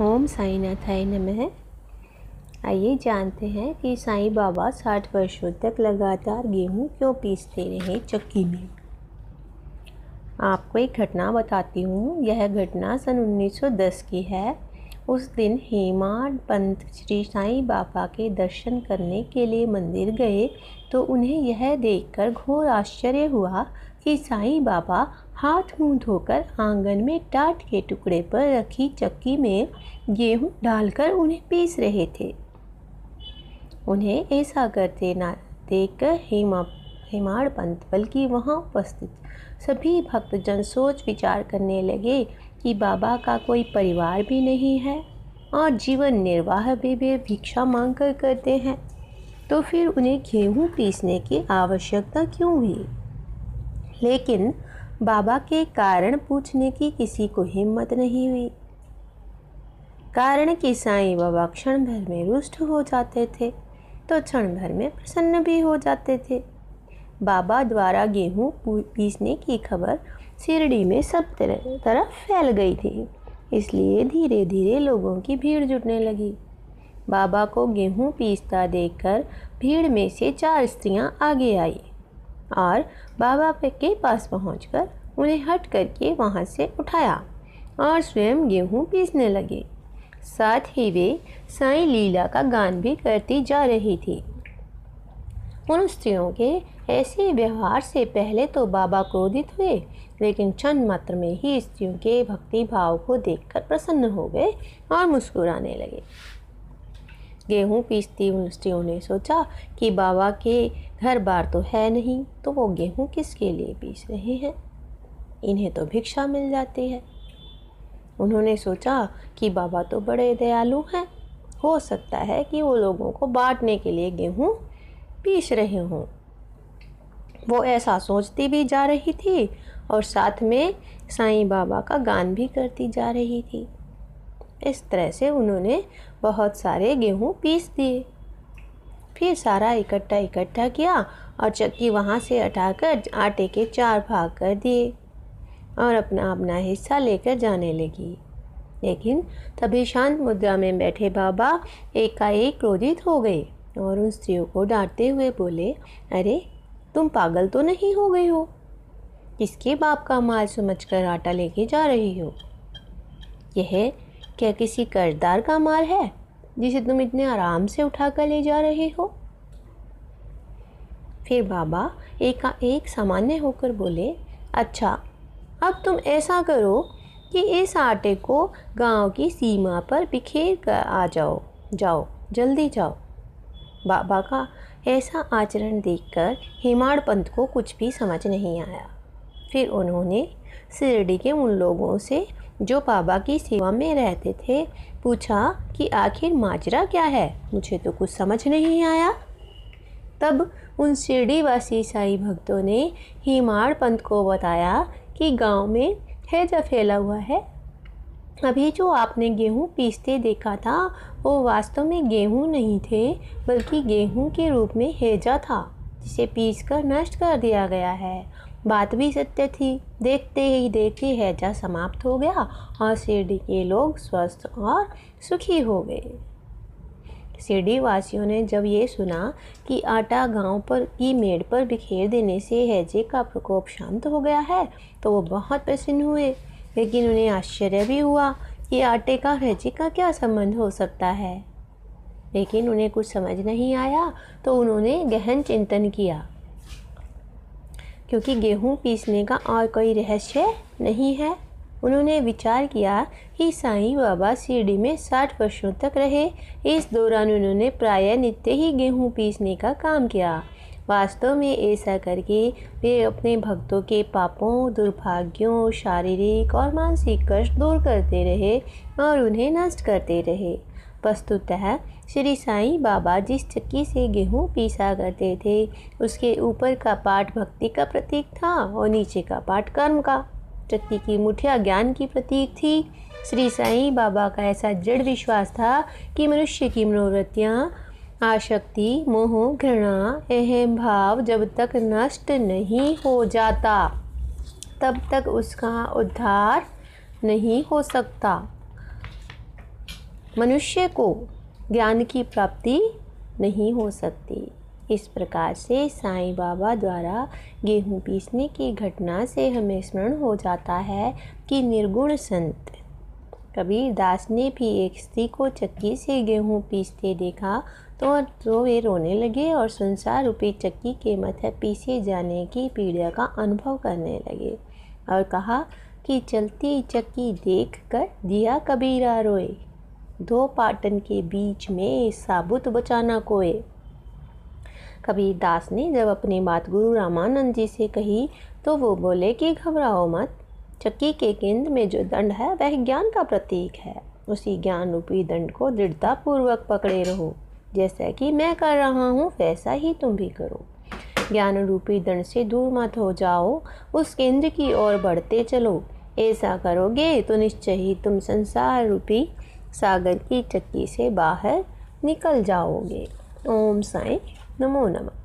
ओम साई नाथाय नमः। आइए जानते हैं कि साईं बाबा साठ वर्षों तक लगातार गेहूँ क्यों पीसते रहे चक्की में? आपको एक घटना बताती हूँ। यह घटना सन 1910 की है। उस दिन हेमाड पंत श्री साईं बाबा के दर्शन करने के लिए मंदिर गए तो उन्हें यह देखकर घोर आश्चर्य हुआ कि साईं बाबा हाथ मुँह धोकर आँगन में टाट के टुकड़े पर रखी चक्की में गेहूँ डालकर उन्हें पीस रहे थे। उन्हें ऐसा करते ना देखकर हेमा हेमाड़ पंत, बल्कि वहाँ उपस्थित। सभी भक्तजन सोच विचार करने लगे कि बाबा का कोई परिवार भी नहीं है और जीवन निर्वाह भी वे भिक्षा मांग कर करते हैं। तो फिर उन्हें गेहूँ पीसने की आवश्यकता क्यों हुई? लेकिन बाबा के कारण पूछने की किसी को हिम्मत नहीं हुई। कारण कि साईं बाबा क्षण भर में रुष्ट हो जाते थे तो क्षण भर में प्रसन्न भी हो जाते थे। बाबा द्वारा गेहूँ पीसने की खबर शिरडी में सब तरह तरफ़ फैल गई थी, इसलिए धीरे धीरे लोगों की भीड़ जुटने लगी। बाबा को गेहूँ पीसता देखकर भीड़ में से चार स्त्रियाँ आगे आई और बाबा के पास पहुंचकर उन्हें हट करके वहाँ से उठाया और स्वयं गेहूँ पीसने लगे। साथ ही वे साई लीला का गान भी करती जा रही थी। उन स्त्रियों के ऐसे व्यवहार से पहले तो बाबा क्रोधित हुए, लेकिन चंद मात्र में ही स्त्रियों के भक्ति भाव को देखकर प्रसन्न हो गए और मुस्कुराने लगे। गेहूँ पीसती उन स्त्रियों ने सोचा कि बाबा के घर बार तो है नहीं तो वो गेहूँ किसके लिए पीस रहे हैं? इन्हें तो भिक्षा मिल जाती है। उन्होंने सोचा कि बाबा तो बड़े दयालु हैं। हो सकता है कि वो लोगों को बांटने के लिए गेहूँ पीस रहे हों। वो ऐसा सोचती भी जा रही थी और साथ में साईं बाबा का गान भी करती जा रही थी। इस तरह से उन्होंने बहुत सारे गेहूँ पीस दिए। फिर सारा इकट्ठा इकट्ठा किया और चक्की वहाँ से हटाकर आटे के चार भाग कर दिए और अपना अपना हिस्सा लेकर जाने लगी। लेकिन तभी शांत मुद्रा में बैठे बाबा एकाएक क्रोधित हो गए। और उन स्त्रियों को डांटते हुए बोले, अरे, तुम पागल तो नहीं हो गई हो? किसके बाप का माल समझकर आटा लेके जा रही हो? यह क्या किसी कर्जदार का माल है, जिसे तुम इतने आराम से उठा कर ले जा रहे हो? फिर बाबा एक एक सामान्य होकर बोले अच्छा अब तुम ऐसा करो कि इस आटे को गाँव की सीमा पर बिखेर कर आ जाओ जाओ, जल्दी जाओ। बाबा का ऐसा आचरण देखकर हेमाड़ पंत को कुछ भी समझ नहीं आया। फिर उन्होंने शिरडी के उन लोगों से जो बाबा की सेवा में रहते थे, पूछा कि आखिर माजरा क्या है? मुझे तो कुछ समझ नहीं आया। तब उन शिरडी वासी साई भक्तों ने हिमाड़ पंत को बताया कि गाँव में हैजा फैला हुआ है। अभी जो आपने गेहूँ पीसते देखा था, वो वास्तव में गेहूँ नहीं थे, बल्कि गेहूँ के रूप में हेजा था, जिसे पीसकर नष्ट कर दिया गया है। बात भी सत्य थी। देखते ही देखते हैजा समाप्त हो गया और शिरडी के लोग स्वस्थ और सुखी हो गए। शिरडी वासियों ने जब ये सुना कि आटा गाँव पर की मेड़ पर बिखेर देने से हैजे का प्रकोप शांत हो गया है तो वो बहुत प्रसन्न हुए। लेकिन उन्हें आश्चर्य भी हुआ कि आटे का हैजे का क्या संबंध हो सकता है। लेकिन उन्हें कुछ समझ नहीं आया तो उन्होंने गहन चिंतन किया। क्योंकि गेहूँ पीसने का और कोई रहस्य नहीं है, उन्होंने विचार किया कि साईं बाबा शिरडी में साठ वर्षों तक रहे, इस दौरान उन्होंने प्राय नित्य ही गेहूँ पीसने का काम किया। वास्तव में ऐसा करके वे अपने भक्तों के पापों, दुर्भाग्यों, शारीरिक और मानसिक कष्ट दूर करते रहे और उन्हें नष्ट करते रहे। वस्तुतः, श्री साईं बाबा जिस चक्की से गेहूँ पीसा करते थे, उसके ऊपर का पाठ भक्ति का प्रतीक था और नीचे का पाठ कर्म का। चक्की की मुठिया ज्ञान की प्रतीक थी। श्री साईं बाबा का ऐसा दृढ़ विश्वास था कि मनुष्य की मनोवृत्तियाँ आशक्ति, मोह, घृणा अहम भाव जब तक नष्ट नहीं हो जाता, तब तक उसका उद्धार नहीं हो सकता। मनुष्य को ज्ञान की प्राप्ति नहीं हो सकती। इस प्रकार से साईं बाबा द्वारा गेहूँ पीसने की घटना से हमें स्मरण हो जाता है कि निर्गुण संत। कबीर दास ने भी एक स्त्री को चक्की से गेहूँ पीसते देखा तो तो वे रोने लगे और संसार रूपी चक्की के मथे पीसे जाने की पीड़ा का अनुभव करने लगे और कहा कि चलती चक्की देख कर दिया कबीरा रोए। दो पाटन के बीच में साबुत बचाना कोए। कबीर दास ने जब अपनी बात गुरु रामानंद जी से कही तो वो बोले कि घबराओ मत। चक्की के केंद्र में जो दंड है, वह ज्ञान का प्रतीक है। उसी ज्ञान रूपी दंड को दृढ़तापूर्वक पकड़े रहो। जैसा कि मैं कर रहा हूँ, वैसा ही तुम भी करो। ज्ञान रूपी दंड से दूर मत हो जाओ, उस केंद्र की ओर बढ़ते चलो। ऐसा करोगे तो निश्चय ही तुम संसार रूपी सागर की चक्की से बाहर निकल जाओगे। ओम साई नमो नमः।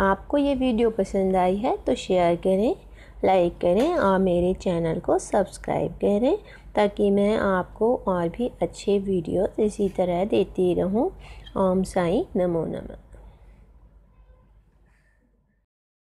आपको ये वीडियो पसंद आई है तो शेयर करें लाइक करें और मेरे चैनल को सब्सक्राइब करें ताकि मैं आपको और भी अच्छे वीडियो इसी तरह देती रहूँ। ओम साई नमो नमः।